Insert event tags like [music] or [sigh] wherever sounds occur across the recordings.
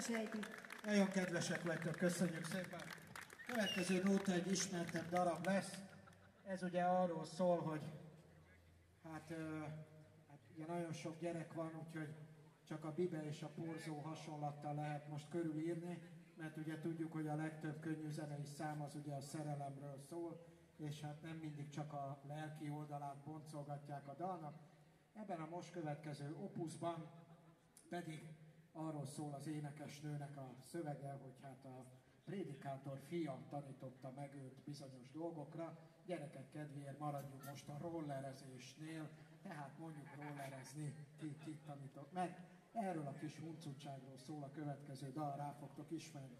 Sejti. Nagyon kedvesek vagytok, köszönjük szépen. Következő nóta egy ismertebb darab lesz. Ez ugye arról szól, hogy hát, hát ugye nagyon sok gyerek van, úgyhogy csak a bibe és a porzó hasonlattal lehet most körülírni, mert ugye tudjuk, hogy a legtöbb könnyű zenei szám az ugye a szerelemről szól, és hát nem mindig csak a lelki oldalát boncolgatják a dalnak. Ebben a most következő opuszban pedig arról szól az énekesnőnek a szövege, hogy hát a prédikátor fia tanította meg őt bizonyos dolgokra. Gyerekek kedvéért maradjunk most a rollerezésnél, tehát mondjuk rollerezni, ki, ki tanított meg. Erről a kis huncutságról szól a következő dal, rá fogtok ismerni.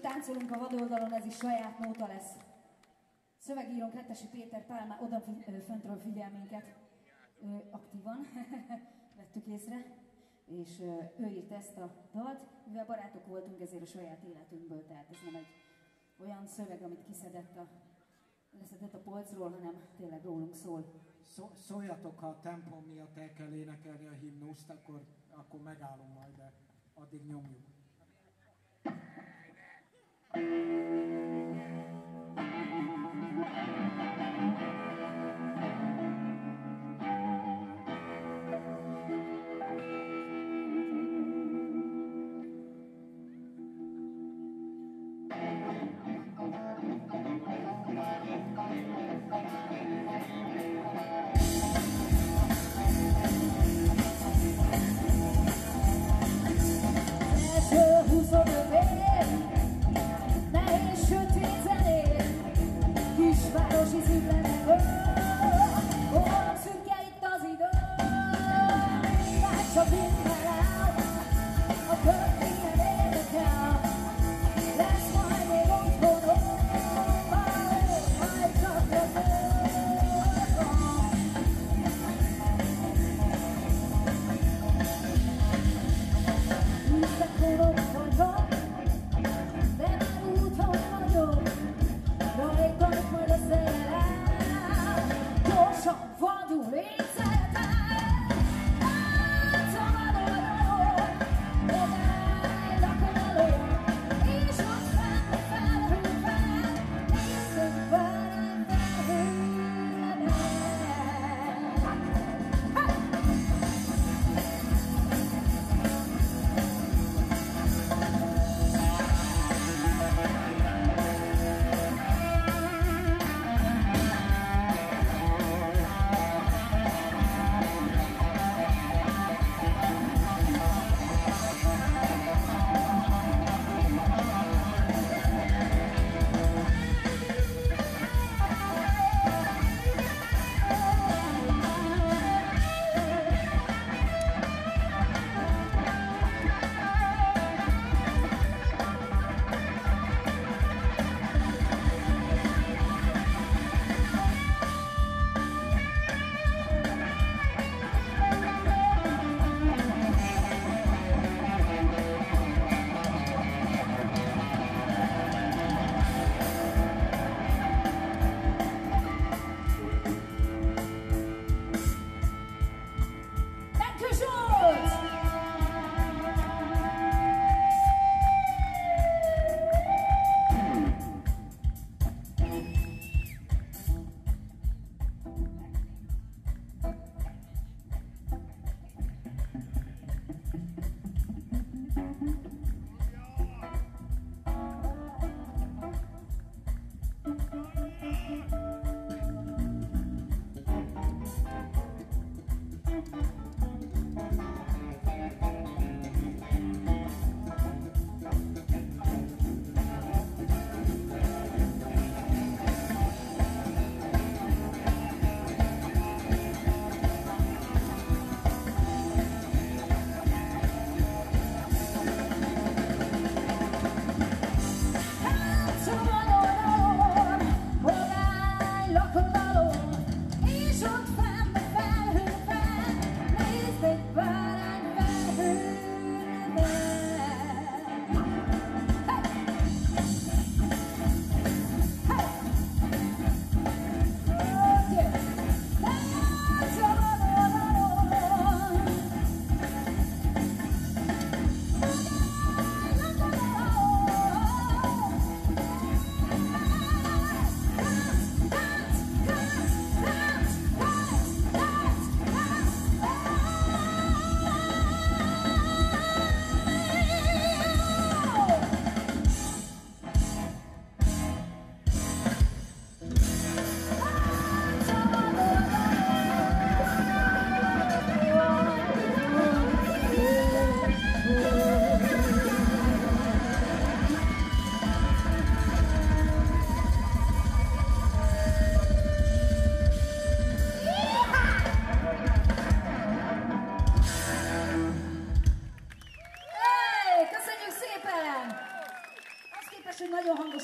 Táncolunk a vadoldalon, ez is saját nóta lesz. Szövegírónk Rettesi Péter már oda föntről figyel minket aktívan, [laughs] vettük észre, és ő írt ezt a dalt, mivel barátok voltunk, ezért a saját életünkből, tehát ez nem egy olyan szöveg, amit kiszedett a, leszedett a polcról, hanem tényleg rólunk szól. Szó, szóljatok, ha a tempó miatt el kell énekelni a himnuszt, akkor, akkor megállunk majd, de addig nyomjuk. Thank you.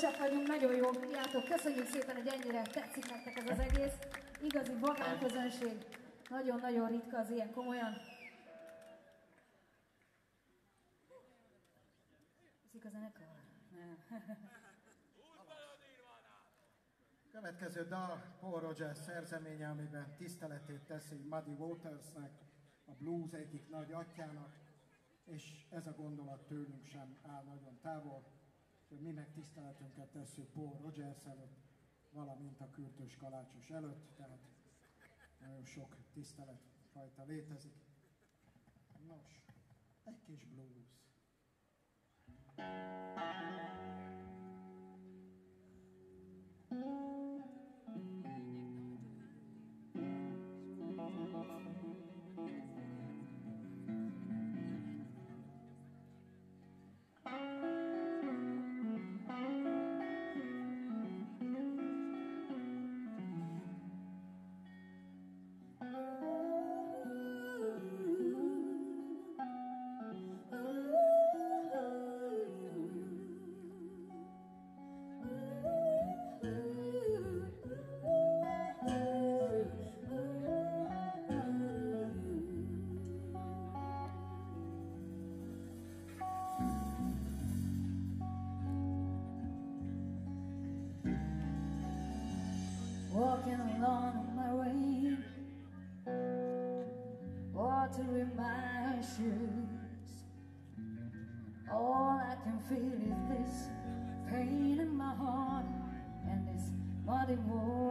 Jó, játok, köszönjük szépen, hogy ennyire tetszik nektek ez az egész. Igazi vagány közönség, nagyon-nagyon ritka az ilyen komolyan. Iszik a zenekar? Nem. [laughs] Következő dal Paul Rogers szerzeménye, amiben tiszteletét teszi Muddy Watersnek, a blues egyik nagy atyának, és ez a gondolat tőlünk sem áll nagyon távol, hogy mi meg tiszteletünket tesszük Paul Rogers előtt, valamint a kürtös kalácsos előtt, tehát nagyon sok tisztelet fajta létezik. Nos, egy kis blues. Walking along my way, water in my shoes. All I can feel is this pain in my heart and this muddy water